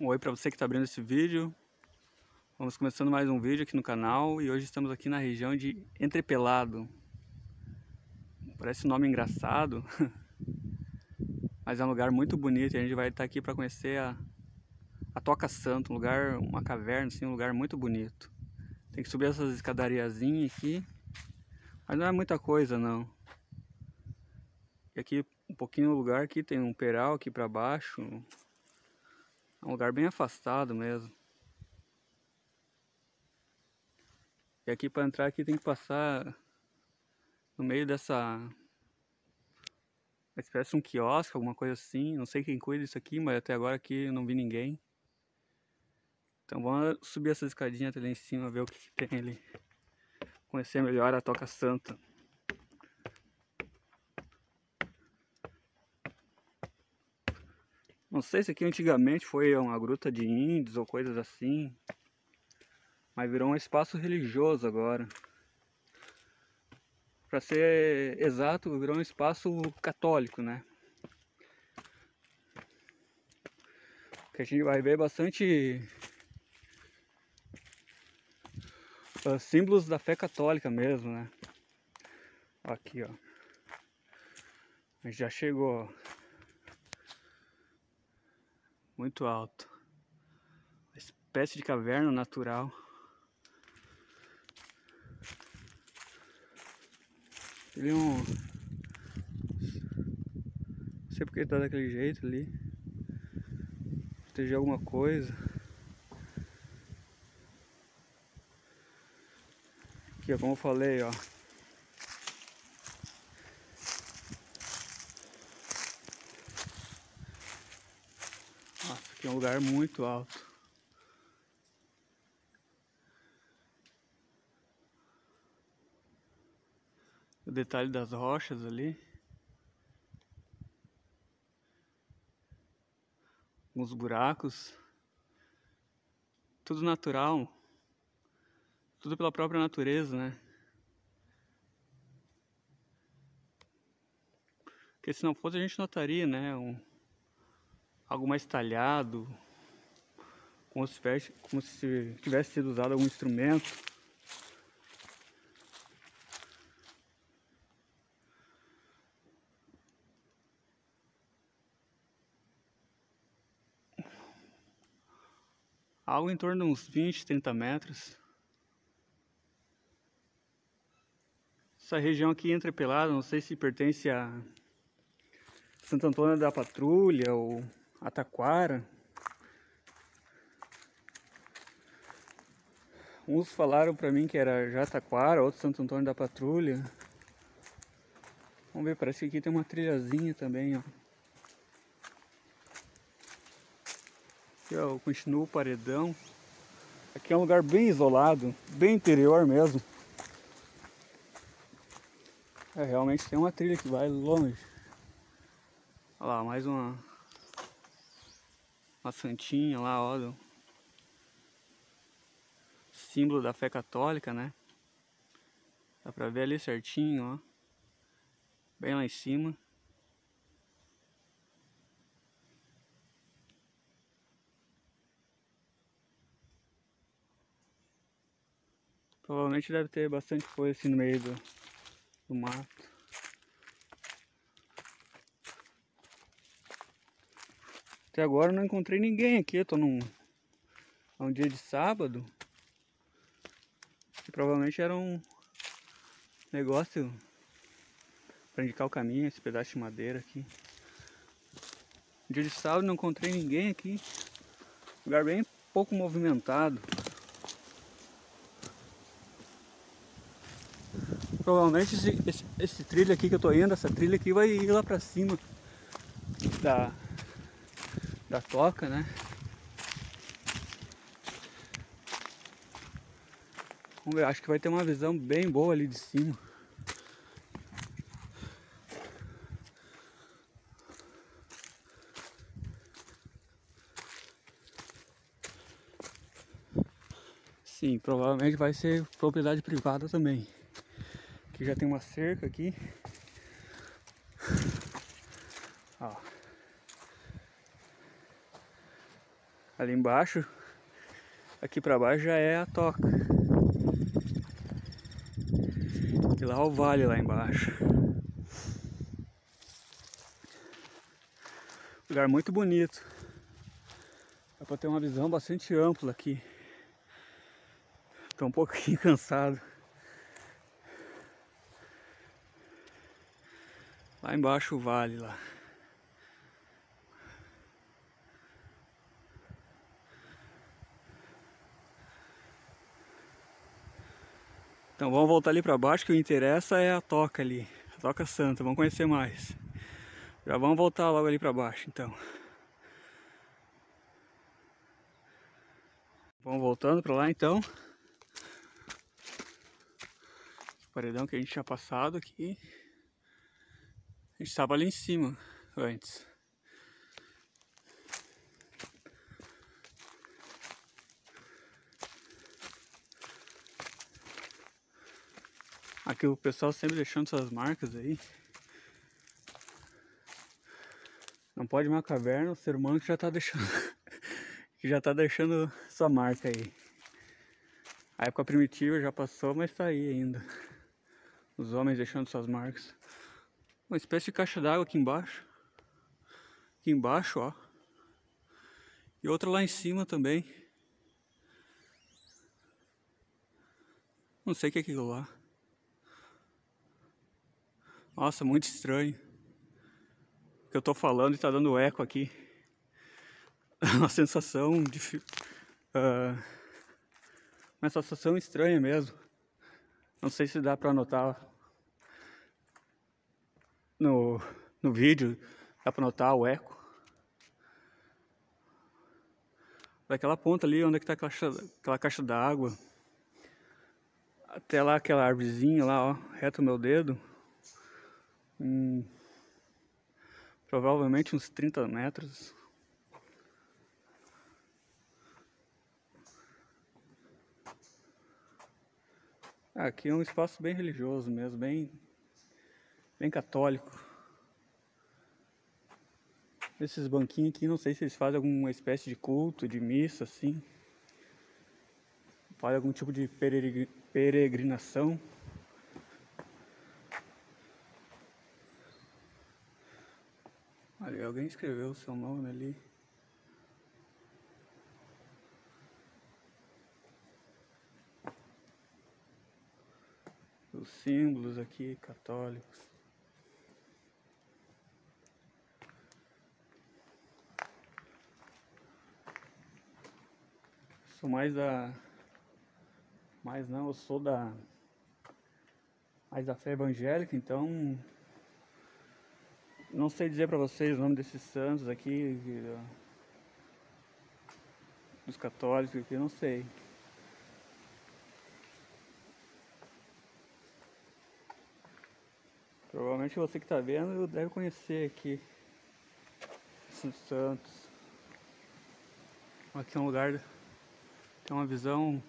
Um oi para você que está abrindo esse vídeo. Vamos começando mais um vídeo aqui no canal e hoje estamos aqui na região de Entrepelado. Parece um nome engraçado, mas é um lugar muito bonito e a gente vai estar aqui para conhecer a, a Toca Santo, um lugar, uma caverna, assim, um lugar muito bonito. Tem que subir essas escadariazinhas aqui, mas não é muita coisa não. E aqui um pouquinho no lugar aqui tem um peral aqui para baixo, é um lugar bem afastado mesmo. E aqui para entrar aqui tem que passar no meio dessa de um quiosque, alguma coisa assim. Não sei quem cuida disso aqui, mas até agora aqui não vi ninguém. Então vamos subir essa escadinha até lá em cima, ver o que, que tem ali. Conhecer melhor a Toca Santa. Não sei se aqui antigamente foi uma gruta de índios ou coisas assim. Mas virou um espaço religioso agora. Para ser exato, virou um espaço católico, né? Que a gente vai ver bastante uh, símbolos da fé católica mesmo, né? Aqui, ó. Já chegou muito alto. Uma espécie de caverna natural. Ele é um. Não sei porque ele tá daquele jeito ali. Proteger alguma coisa. Ó, como eu falei, ó. Nossa, aqui é um lugar muito alto. o detalhe das rochas ali. Uns buracos. Tudo natural. Tudo pela própria natureza, né? Porque se não fosse a gente notaria, né? Um, algo mais talhado. Como se, tivesse, como se tivesse sido usado algum instrumento. algo em torno de uns 20, 30 metros. Essa região aqui entrepelada, não sei se pertence a Santo Antônio da Patrulha ou Ataquara. Uns falaram para mim que era Jataquara, outros Santo Antônio da Patrulha. Vamos ver, parece que aqui tem uma trilhazinha também, ó. Aqui ó, o paredão. Aqui é um lugar bem isolado, bem interior mesmo. É, realmente tem uma trilha que vai longe. Olha lá, mais uma uma santinha lá, ó. Símbolo da fé católica, né? Dá pra ver ali certinho, ó. Bem lá em cima. Provavelmente deve ter bastante coisa assim no meio do, do mato. Até agora não encontrei ninguém aqui, eu tô num é um dia de sábado. Que provavelmente era um negócio para indicar o caminho, esse pedaço de madeira aqui. Dia de sábado não encontrei ninguém aqui. Lugar bem pouco movimentado. Provavelmente esse, esse, esse, trilho aqui que eu tô indo, essa trilha aqui vai ir lá pra cima da, da toca, né? Vamos ver, acho que vai ter uma visão bem boa ali de cima. Sim, provavelmente vai ser propriedade privada também. Aqui já tem uma cerca aqui. Ali embaixo, aqui para baixo já é a toca. E lá o vale lá embaixo. Lugar muito bonito. Dá para ter uma visão bastante ampla aqui. Estou um pouquinho cansado. Lá embaixo o vale lá. Então vamos voltar ali para baixo que o interessa é a toca ali, a toca santa, vamos conhecer mais. Já vamos voltar logo ali para baixo então. Vamos voltando para lá então. O paredão que a gente tinha passado aqui. A gente estava ali em cima antes. Aqui o pessoal sempre deixando suas marcas aí. Não pode uma caverna, o ser humano que já tá deixando que já tá deixando sua marca aí. A época primitiva já passou, mas tá aí ainda. Os homens deixando suas marcas. Uma espécie de caixa d'água aqui embaixo. Aqui embaixo, ó. E outra lá em cima também. Não sei o que é aquilo lá. Nossa, muito estranho. Que eu tô falando e tá dando eco aqui. uma sensação de. Uh, uma sensação estranha mesmo. Não sei se dá pra notar no, no vídeo, dá pra notar o eco. Daquela ponta ali, onde é que tá aquela, aquela caixa d'água. Até lá aquela árvorezinha lá, ó, reto o meu dedo hum, provavelmente uns 30 metros. Aqui é um espaço bem religioso mesmo, bem, bem católico. Esses banquinhos aqui, não sei se eles fazem alguma espécie de culto, de missa, assim. Fazem algum tipo de peregrinação. Alguém escreveu o seu nome ali. Os símbolos aqui católicos. Sou mais da. Mais não, eu sou da. Mais da fé evangélica, então não sei dizer para vocês o nome desses santos aqui, dos católicos aqui, não sei. Provavelmente você que está vendo deve conhecer aqui esses santos. Aqui é um lugar, tem uma visão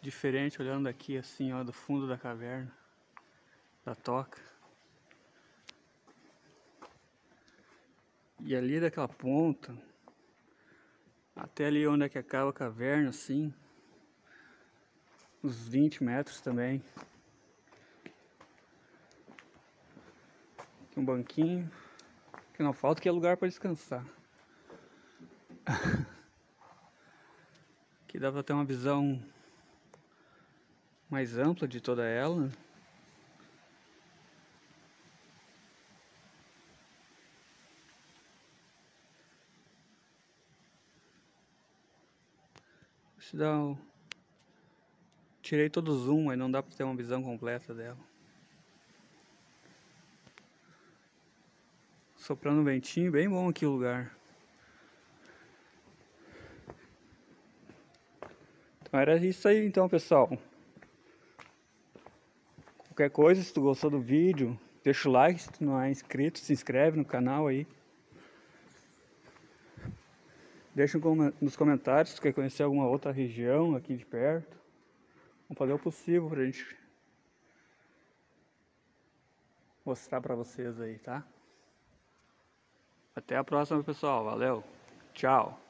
diferente olhando daqui assim, ó, do fundo da caverna, da toca. E ali daquela ponta, até ali onde é que acaba a caverna, assim, uns 20 metros também. Aqui um banquinho, que não falta que é lugar para descansar. Aqui dá para ter uma visão mais ampla de toda ela. Dá um... Tirei todo o zoom, mas não dá para ter uma visão completa dela. Soprando um ventinho, bem bom aqui o lugar. Então era isso aí então pessoal. Qualquer coisa, se tu gostou do vídeo, deixa o like, se tu não é inscrito, se inscreve no canal aí. Deixa nos comentários se quer conhecer alguma outra região aqui de perto. Vamos fazer o possível pra gente mostrar pra vocês aí, tá? Até a próxima, pessoal. Valeu. Tchau.